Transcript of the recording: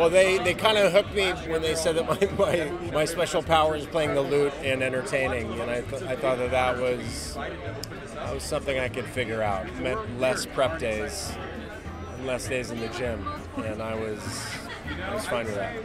Well, they, they kind of hooked me when they said that my, my, my special power is playing the lute and entertaining, and I, th- I thought that that was that was something I could figure out. It meant less prep days, and less days in the gym, and I was I was fine with that.